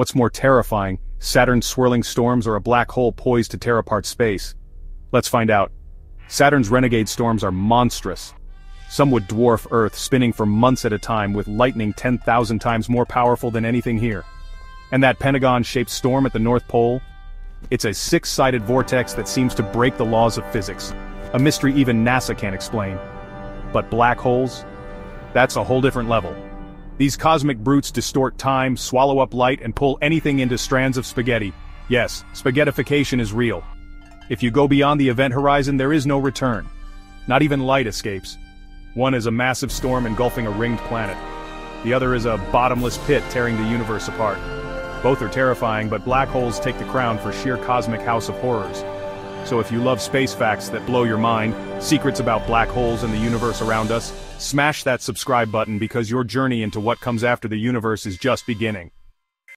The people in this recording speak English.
What's more terrifying, Saturn's swirling storms or a black hole poised to tear apart space? Let's find out. Saturn's renegade storms are monstrous. Some would dwarf Earth spinning for months at a time with lightning 10,000 times more powerful than anything here. And that pentagon-shaped storm at the North Pole? It's a six-sided vortex that seems to break the laws of physics. A mystery even NASA can't explain. But black holes? That's a whole different level. These cosmic brutes distort time, swallow up light, and pull anything into strands of spaghetti. Yes, spaghettification is real. If you go beyond the event horizon there is no return. Not even light escapes. One is a massive storm engulfing a ringed planet. The other is a bottomless pit tearing the universe apart. Both are terrifying but black holes take the crown for sheer cosmic house of horrors. So if you love space facts that blow your mind, secrets about black holes and the universe around us, smash that subscribe button because your journey into what comes after the universe is just beginning.